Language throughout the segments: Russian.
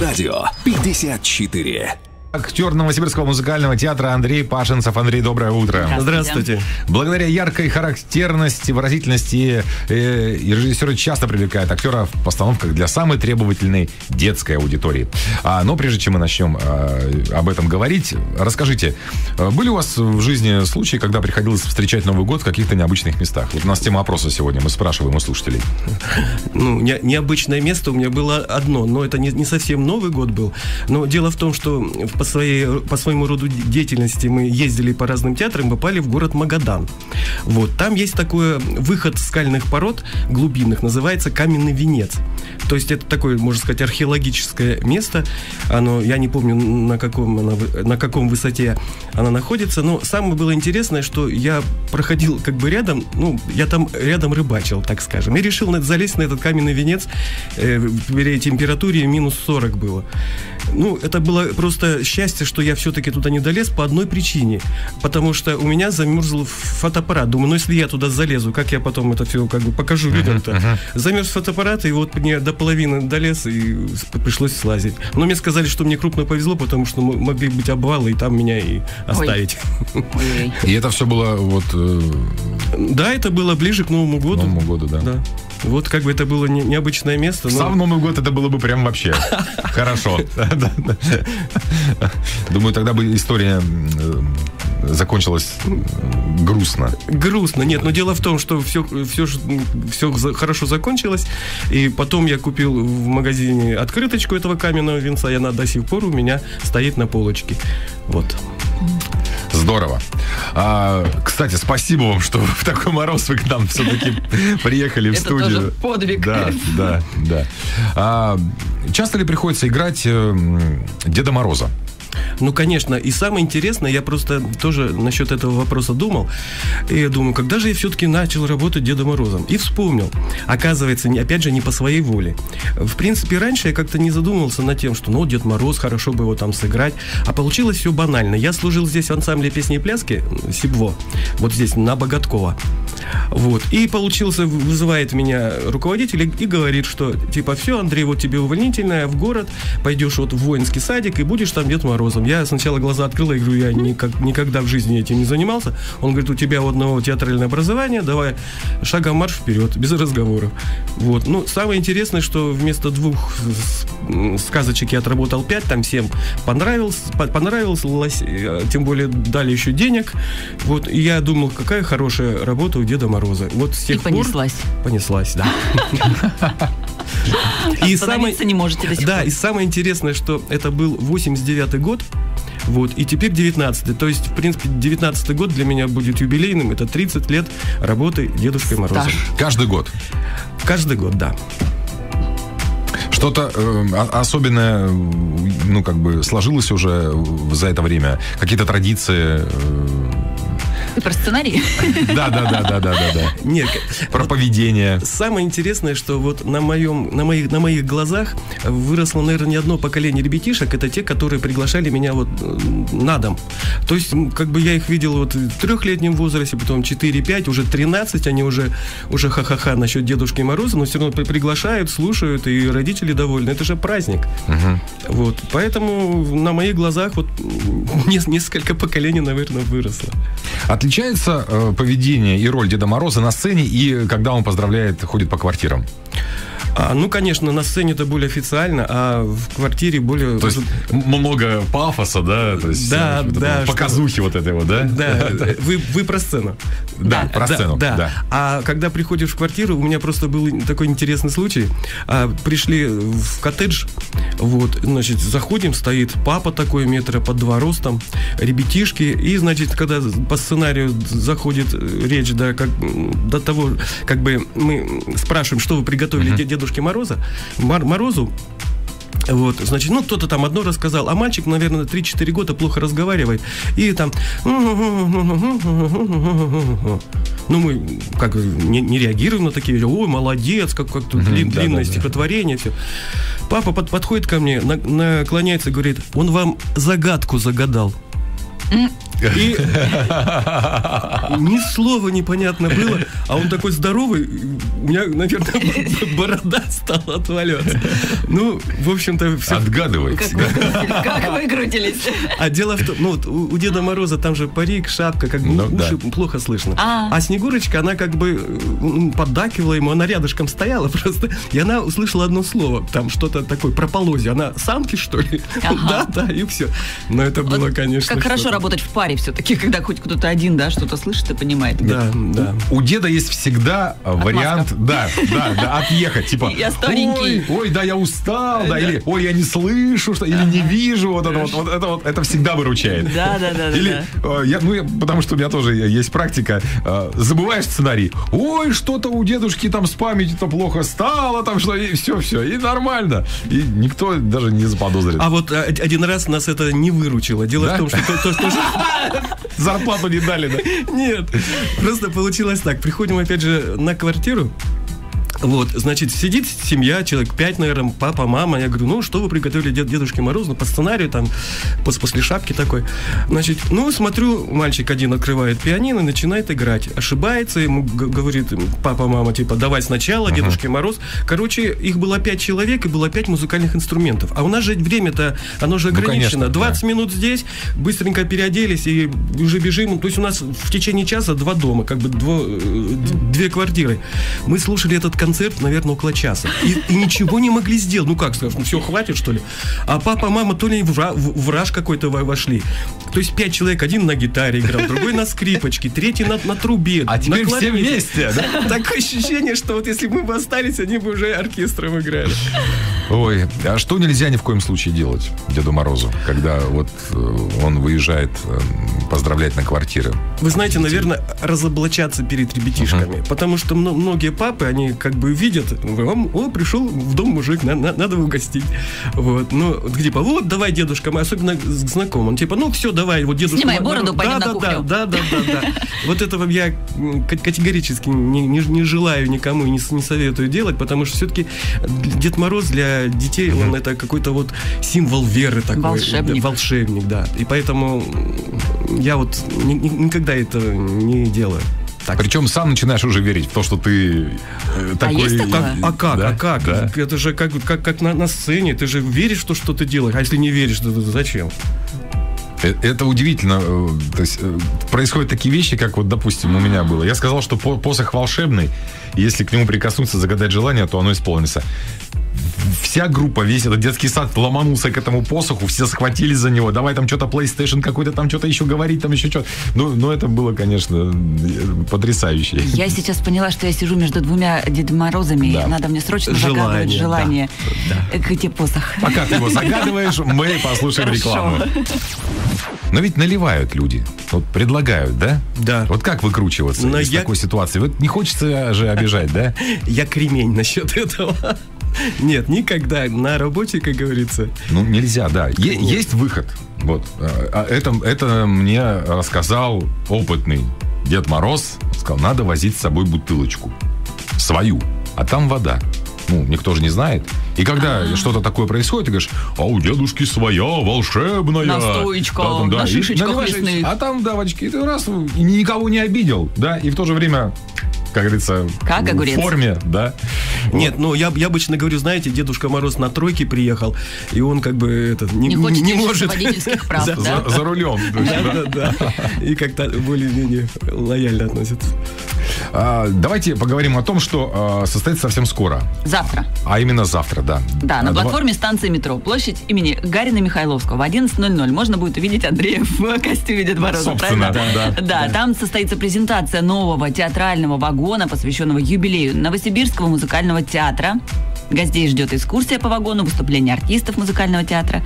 Радио 54. Актер Новосибирского музыкального театра Андрей Пашинцев. Андрей, доброе утро. Здравствуйте. Благодаря яркой характерности, выразительности э, и режиссеры часто привлекают актера в постановках для самой требовательной детской аудитории. А, но прежде чем мы начнем э, об этом говорить, расскажите, э, были у вас в жизни случаи, когда приходилось встречать Новый год в каких-то необычных местах? Вот у нас тема опроса сегодня, мы спрашиваем у слушателей. Ну, не, необычное место у меня было одно, но это не, не совсем Новый год был. Но дело в том, что по, своей, по своему роду деятельности мы ездили по разным театрам, попали в город Магадан. Вот, там есть такой выход скальных пород глубинных, называется Каменный венец. То есть это такое, можно сказать, археологическое место. Оно, я не помню, на каком, она, на каком высоте она находится, но самое было интересное, что я проходил как бы рядом, ну, я там рядом рыбачил, так скажем, и решил залезть на этот каменный венец э, при температуре минус 40 было. Ну, это было просто счастье, что я все-таки туда не долез по одной причине. Потому что у меня замерзл фотоаппарат. Думаю, ну если я туда залезу, как я потом это все как бы покажу людям-то? Uh-huh, uh-huh. Замерз фотоаппарат, и вот мне до половины долез, и пришлось слазить. Но мне сказали, что мне крупно повезло, потому что могли быть обвалы, и там меня и оставить. Ой. И это все было вот... Э... Да, это было ближе к Новому году. Новому году, да. да. Вот как бы это было не, необычное место. Но... Сам Новый год это было бы прям вообще хорошо. Думаю, тогда бы история закончилась грустно. Грустно, нет, но дело в том, что все, все, все хорошо закончилось, и потом я купил в магазине открыточку этого каменного венца, и она до сих пор у меня стоит на полочке. Вот. Здорово. А, кстати, спасибо вам, что в такой мороз вы к нам все-таки приехали в студию. Это тоже подвиг. Да, да, да. А, часто ли приходится играть э, Деда Мороза? Ну, конечно. И самое интересное, я просто тоже насчет этого вопроса думал. И я думаю, когда же я все-таки начал работать Дедом Морозом? И вспомнил. Оказывается, опять же, не по своей воле. В принципе, раньше я как-то не задумывался над тем, что, ну, Дед Мороз, хорошо бы его там сыграть. А получилось все банально. Я служил здесь в ансамбле песни и пляски Сибво. Вот здесь, на Боготкова. Вот. И получился, вызывает меня руководитель и говорит, что, типа, все, Андрей, вот тебе увольнительное в город, пойдешь вот в воинский садик и будешь там Дед Морозом. Я сначала глаза открыл и говорю, я никак, никогда в жизни этим не занимался. Он говорит, у тебя одного театральное образование, давай шагом марш вперед, без разговоров. Вот. Ну, самое интересное, что вместо двух сказочек я отработал пять, там семь понравилось, понравилось, э, тем более дали еще денег. Вот, и я думал, какая хорошая работа у Деда Мороза. Вот с тех и понеслась. Пор... Понеслась, да. И самое, не до сих Да, и самое интересное, что это был 89-й год, вот, и теперь 19 То есть, в принципе, 19 год для меня будет юбилейным. Это 30 лет работы Дедушкой Морозом. Каждый год? Каждый год, да. Что-то э, особенное, ну, как бы сложилось уже за это время? Какие-то традиции? Э, про сценарий? Да, да, да, да, да, да. Нет. Про поведение. Самое интересное, что вот на моем, на моих, на моих глазах выросло, наверное, не одно поколение ребятишек. Это те, которые приглашали меня вот на дом. То есть, как бы я их видел вот в трехлетнем возрасте, потом 4-5, уже 13, они уже, уже ха-ха-ха насчет Дедушки Мороза, но все равно приглашают, слушают, и родители довольны. Это же праздник. Угу. Вот. Поэтому на моих глазах вот несколько поколений, наверное, выросло. Отличается э, поведение и роль Деда Мороза на сцене и когда он поздравляет, ходит по квартирам? А, ну, конечно, на сцене это более официально, а в квартире более... То есть много пафоса, да? То есть, да, да. Показухи что... вот этой вот, да? Да, вы, вы про сцену. Да, да про сцену, да, да. А когда приходишь в квартиру, у меня просто был такой интересный случай. А, пришли в коттедж, вот, значит, заходим, стоит папа такой, метра под два ростом, ребятишки, и, значит, когда по сценарию заходит речь, да, как, до того, как бы мы спрашиваем, что вы приготовили uh-huh. Дедушке Мороза, Мор- Морозу, вот, значит, ну, кто-то там одно рассказал, а мальчик, наверное, 3-4 года плохо разговаривает. И там... Ну, мы как не, не реагируем на такие, ой, молодец, как, как тут длин, да, длинное да, стихотворение, все. Папа под, подходит ко мне, на, наклоняется и говорит, он вам загадку загадал. И ни слова непонятно было, а он такой здоровый, у меня, наверное, борода стала отваливаться. Ну, в общем-то, все... Отгадывайте. Как, выкрутились? А дело в том, ну вот у, Деда Мороза там же парик, шапка, как бы Ну, уши плохо слышно. А. А Снегурочка, она как бы поддакивала ему, она рядышком стояла просто, и она услышала одно слово, там что-то такое про полозья. Она самки, что ли? Да, да, и все. Но это было, конечно. Как хорошо работать в паре все-таки, когда хоть кто-то один, да, что-то слышит и понимает. Да, да. У деда есть всегда э, вариант, да, да, да, отъехать, типа, Я старенький. ой, ой, да, я устал, да, или, ой, я не слышу, что, или не вижу, вот это вот, вот это вот, это всегда выручает. Да, да, да, да. Или, э, я, ну, я- потому что у меня тоже есть практика, э, забываешь сценарий, ой, что-то у дедушки там с памятью-то плохо стало, там что, и все, все, и нормально. И никто даже не заподозрит. А вот один раз нас это не выручило. Дело Да? в том, что то, то, что же- Зарплату не дали, да? Нет, просто получилось так. Приходим опять же на квартиру. Вот, значит, сидит семья, человек пять, наверное, папа, мама. Я говорю, ну, что вы приготовили дед, Дедушке Морозу по сценарию, там, пос- после шапки такой. Значит, ну, смотрю, мальчик один открывает пианино, начинает играть. Ошибается, ему говорит папа, мама, типа, давай сначала, Дедушке Мороз. Короче, их было пять человек, и было пять музыкальных инструментов. А у нас же время-то, оно же Ну, ограничено. конечно, да. 20 минут здесь, быстренько переоделись и уже бежим. То есть у нас в течение часа два дома, как бы дво- э, две квартиры. Мы слушали этот концерт, наверное, около часа. И, и ничего не могли сделать. Ну как скажешь, ну все, хватит, что ли? А папа, мама то ли в, ра- в- в раж какой-то во- вошли. То есть пять человек, один на гитаре играл, другой на скрипочке, третий на, на трубе. А на теперь все клавише. вместе, да? Такое ощущение, что вот если бы мы остались, они бы уже оркестром играли. Ой, а что нельзя ни в коем случае делать Деду Морозу, когда вот э, он выезжает э, поздравлять на квартиры? Вы знаете, наверное, разоблачаться перед ребятишками. Потому что мно- многие папы, они как бы видят, вам, о, пришел в дом мужик, на- на- надо его угостить. Вот, ну, типа, вот, давай, дедушка, мы особенно к знакомым. Типа, ну, все, давай, вот дедушка. Снимай Ма- бороду, да, пойдем да, на кухню. Да, да, да, да, да. Вот этого я категорически не, не- не желаю никому и не, не советую делать, потому что все-таки Дед Мороз для детей, он это какой-то вот символ веры такой. Волшебник. Да, волшебник, да. И поэтому я вот ни- ни- никогда это не делаю. Так. Причем сам начинаешь уже верить в то, что ты э, такой... есть такое? А как? Да, а как? да. Это же как, как, как на, на сцене. Ты же веришь в то, что ты делаешь. А если не веришь, то зачем? Э, Это удивительно. э, То есть э, происходят такие вещи, как вот, допустим, у меня было. Я сказал, что по- посох волшебный, если к нему прикоснуться, загадать желание, то оно исполнится. Вся группа, весь этот детский сад ломанулся к этому посоху, все схватились за него. Давай там что-то PlayStation какой-то, там что-то еще говорить, там еще что-то. Ну, ну, это было, конечно, потрясающе. Я сейчас поняла, что я сижу между двумя Дедом Морозами. Да. Надо мне срочно Желание, загадывать да. желание. Э, Где посох? Пока ты его загадываешь, мы послушаем Хорошо. рекламу. Но ведь наливают люди. Вот предлагают, да? Да. Вот как выкручиваться Но из я- такой ситуации? Вот не хочется же обижать, да? Я кремень насчет этого. Нет, никогда на работе, как говорится. Ну, нельзя, да. Е- есть выход. Вот. А, а Это, это мне рассказал опытный Дед Мороз. Сказал, надо возить с собой бутылочку. Свою. А там вода. Ну, никто же не знает. И когда что-то такое происходит, ты говоришь, а у дедушки своя волшебная. Настоечка, А там, на шишечках наливаешь. А там, да, водички, и ты раз, и никого не обидел, да, и в то же время, как говорится, Как огурец. в форме, да. Нет, ну я, я обычно говорю, знаете, Дедушка Мороз на тройке приехал, и он как бы это, не, Не хочет не может. водительских прав, Да, да? За, за рулем. да. Да, да. И как-то более-менее лояльно относятся. А, давайте поговорим о том, что а, состоится совсем скоро. Завтра. А именно завтра, да. Да, на А, два- платформе станции метро. Площадь имени Гарина Михайловского. В 11.00 можно будет увидеть Андрея в костюме Деда Мороза. Собственно, правильно? да, Да, там состоится презентация нового театрального вагона, посвященного юбилею Новосибирского музыкального театра. Гостей ждет экскурсия по вагону, выступление артистов музыкального театра.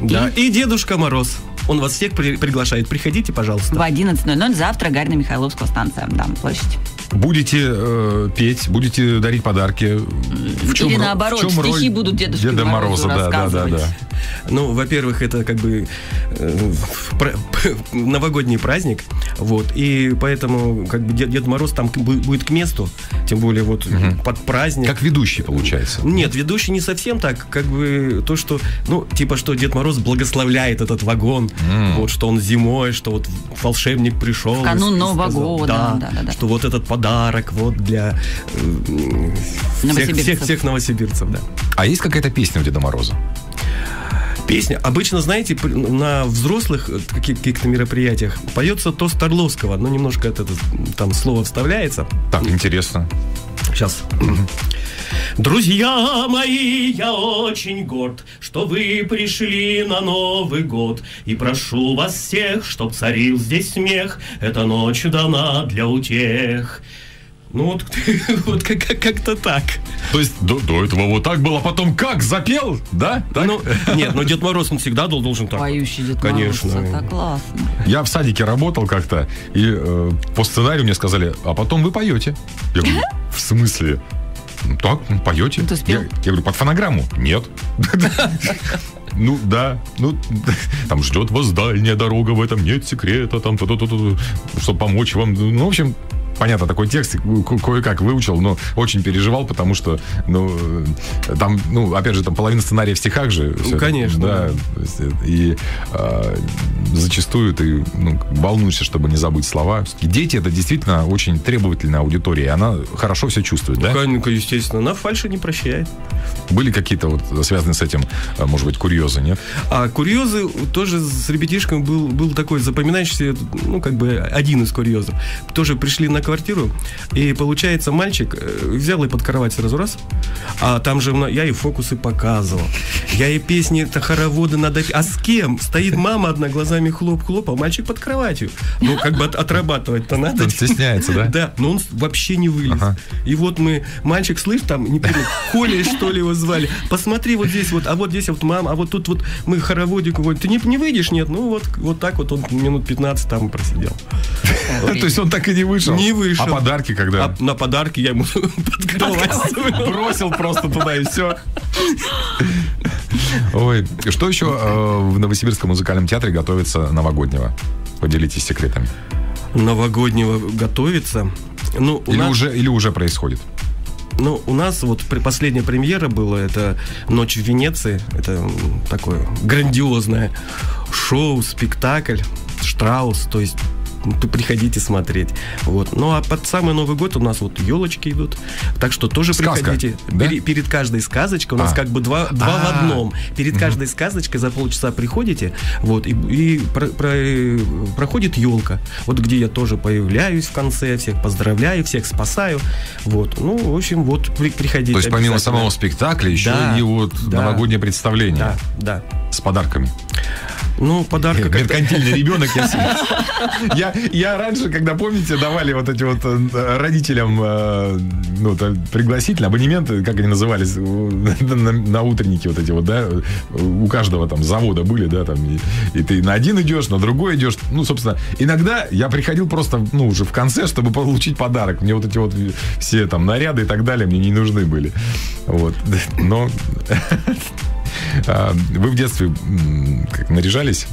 Да. И Дедушка Мороз. Он вас всех при- приглашает. Приходите, пожалуйста. В 11.00 завтра Гарина Михайловского станция. Да, площадь. Будете э, петь, будете дарить подарки. В Или наоборот, в чем стихи роль будут Дедушке Деда Морозу Мороза, да, да, да, рассказывать. да. Ну, во-первых, это как бы э, новогодний праздник, вот, и поэтому как бы Дед, Дед Мороз там будет к месту, тем более вот под праздник. Как ведущий, получается. Нет, ведущий не совсем так, как бы то, что, ну, типа, что Дед Мороз благословляет этот вагон, вот, что он зимой, что вот волшебник пришел. В канун и Нового сказал, года, Да, да, да, да. что вот этот подарок вот для э, всех, Новосибирцев. всех, всех новосибирцев, да. А есть какая-то песня у Деда Мороза? Песня. Обычно, знаете, на взрослых э, каких- каких-то мероприятиях поется то Старловского, но немножко это, там слово вставляется. Так, интересно. Сейчас. Друзья мои, я очень горд, что вы пришли на Новый год. И прошу вас всех, чтоб царил здесь смех, эта ночь дана для утех. Ну вот, вот как- как- как-то так. То есть до, до этого вот так было, а потом как запел, да? Так? Ну, нет, но Дед Мороз, он всегда дол- должен так. Поющий Дед Конечно. Мороз. Это классно. Я в садике работал как-то, и э, по сценарию мне сказали, а потом вы поете. Я говорю, в смысле? «Ну, Так, ну, поете. Ты спел? Я, я говорю, под фонограмму? Нет. Ну да, ну там ждет вас дальняя дорога, в этом нет секрета, там то то то то чтобы помочь вам. Ну, в общем, понятно, такой текст ко- кое-как выучил, но очень переживал, потому что, ну, э, там, ну, опять же, там половина сценария в стихах же. это, конечно, Да, то есть, э, и э, зачастую ты ну, волнуешься, чтобы не забыть слова. И дети это действительно очень требовательная аудитория, и она хорошо все чувствует, да? Ну, естественно, она фальши не прощает. Были какие-то вот связанные с этим, э, может быть, курьезы, нет? А курьезы тоже с ребятишками был, был такой запоминающийся, ну, как бы один из курьезов. Тоже пришли на квартиру, и получается, мальчик э, взял и под кровать сразу раз, а там же я и фокусы показывал, я и песни, это хороводы надо... А с кем? Стоит мама одна, глазами хлоп-хлоп, а мальчик под кроватью. Ну, как бы от- отрабатывать-то надо. Он стесняется, да? Да, но он вообще не вылез. Ага. И вот мы, мальчик, слышь, там, не помню, Коля, что ли, его звали. Посмотри вот здесь вот, а вот здесь вот мама, а вот тут вот мы хороводик. Вот. Ты не, не выйдешь, нет? Ну вот, вот так вот он минут 15 там просидел. То есть он так и не вышел? Не вышел. А подарки когда? А на подарки я ему. Бросил просто туда и все. Ой, что еще э, в Новосибирском музыкальном театре готовится новогоднего? Поделитесь секретами. Новогоднего готовится. Ну, Или нас, уже, или уже происходит? ну, у нас вот последняя премьера была, это «Ночь в Венеции». Это такое грандиозное шоу, спектакль, Штраус, то есть ну, приходите смотреть. Вот. Ну а под самый Новый год у нас вот елочки идут. Так что тоже Сказка, приходите. да? Пере- перед каждой сказочкой у нас А. как бы два, два в А. одном. Перед каждой сказочкой за полчаса приходите, вот, и, и про- про- проходит елка. Вот где я тоже появляюсь в конце, всех поздравляю, всех спасаю. Вот. Ну, в общем, вот при- приходите. То есть помимо самого спектакля еще Да, и вот да. новогоднее представление Да, да. с подарками. Ну, подарка Меркантильный ребенок. Я, я, я раньше, когда, помните, давали вот эти вот э, родителям э, ну, пригласительные абонементы, как они назывались, на, на утренники вот эти вот, да, у каждого там завода были, да, там, и, и ты на один идешь, на другой идешь. Ну, собственно, иногда я приходил просто, ну, уже в конце, чтобы получить подарок. Мне вот эти вот все там наряды и так далее мне не нужны были. Вот. Но вы в детстве наряжались?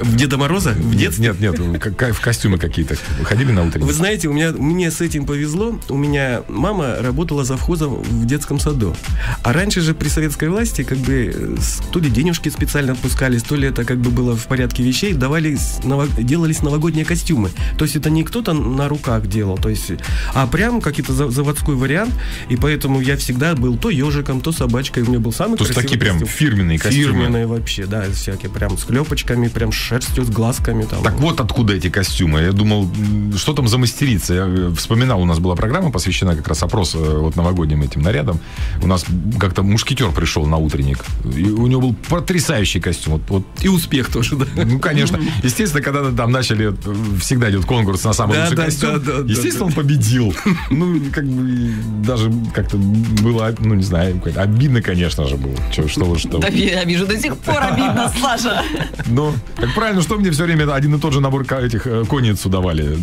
В Деда Мороза в детстве. Нет, нет, в ка- в костюмы какие-то. Ходили на утренники? Вы знаете, у меня, мне с этим повезло. У меня мама работала завхозом в детском саду. А раньше же при советской власти как бы то ли денежки специально отпускались, то ли это как бы было в порядке вещей, давались, ново- делались новогодние костюмы. То есть это не кто-то на руках делал, то есть, а прям какой-то за- заводской вариант. И поэтому я всегда был то ежиком, то собачкой. У меня был самый То есть красивый такие прям костюм. фирменные костюмы. Фирменные вообще, да, всякие прям с клепочками, прям с шерстью, с глазками. Там. Так вот откуда эти костюмы. Я думал, что там за мастерица. Я э, вспоминал, у нас была программа, посвящена как раз опрос э, вот новогодним этим нарядам. У нас как-то мушкетер пришел на утренник. И у него был потрясающий костюм. Вот, вот И успех тоже, да. Ну, конечно. Естественно, когда там начали, всегда идет конкурс на самый Да, лучший да, костюм. да, да, естественно, да. он победил. Ну, как бы даже как-то было, ну, не знаю, обидно, конечно же, было. Что вы, что Да, я вижу, до сих пор обидно, Саша. Ну, как правильно, что мне все время один и тот же набор этих э, конницу давали.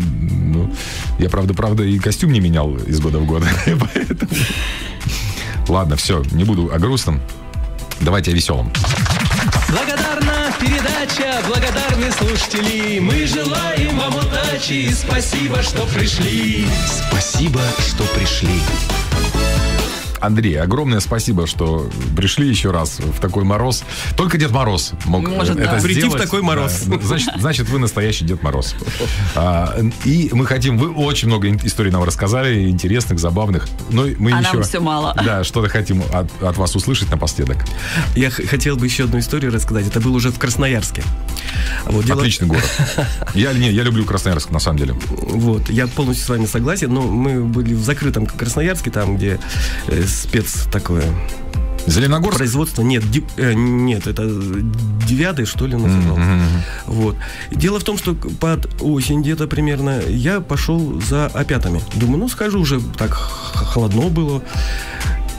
Ну, я, правда, правда, и костюм не менял из года в год. Поэтому... Ладно, все, не буду о грустном. Давайте о веселом. Благодарна передача, благодарны слушатели. Мы желаем вам удачи и спасибо, что пришли. Спасибо, что пришли. Андрей, огромное спасибо, что пришли еще раз в такой мороз. Только Дед Мороз мог Может, это да. сделать. Прийти в такой мороз. Да. Значит, значит, вы настоящий Дед Мороз. А, и мы хотим, вы очень много историй нам рассказали, интересных, забавных. Но мы А еще, нам всё мало. Да, что-то хотим от, от вас услышать напоследок. Я хотел бы еще одну историю рассказать. Это был уже в Красноярске. Вот, дело- Отличный город. Я, не, я люблю Красноярск, на самом деле. Вот, я полностью с вами согласен, но мы были в закрытом Красноярске, там, где э, спец такое Зеленогорск? производство. Нет, ди- э, нет, это девятый, что ли, назывался. Вот. Дело в том, что под осень где-то примерно я пошел за опятами. Думаю, ну скажу, уже так холодно было.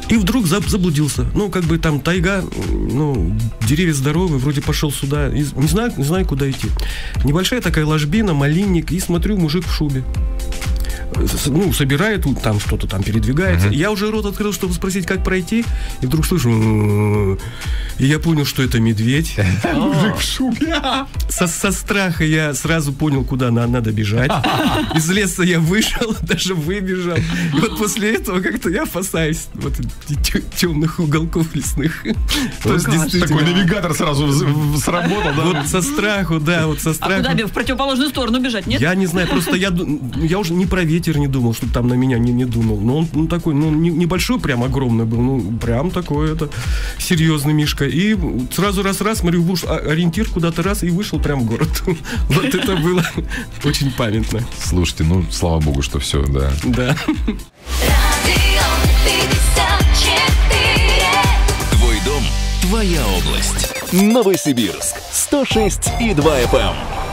И вдруг заб- заблудился. Ну, как бы там тайга, ну, деревья здоровые, вроде пошел сюда. И не знаю, не знаю, куда идти. Небольшая такая ложбина, малинник, и смотрю, мужик в шубе. Ну, собирает, там что-то там передвигается. Я уже рот открыл, чтобы спросить, как пройти, и вдруг слышу... «М-м-м». И я понял, что это медведь. Мужик в шубе. Со, страха я сразу понял, куда на- надо бежать. Из леса я вышел, даже выбежал. И вот после этого как-то я опасаюсь вот темных уголков лесных. То есть Такой навигатор сразу сработал, да? вот со страху, да, вот со А страху. куда бе- в противоположную сторону бежать, нет? Я не знаю, просто я, уже не про ветер не думал, чтобы там на меня не, не думал. Но он ну, такой, ну, не- небольшой, прям огромный был, ну, прям такой, это, серьезный Мишка. И сразу раз-раз, смотрю, в уж а- ориентир куда-то раз и вышел прям в город. Вот это было очень памятно. Слушайте, ну, слава богу, что все, да. Да. Радио 54. Твой дом, твоя область. Новосибирск. 106 и 2 FM.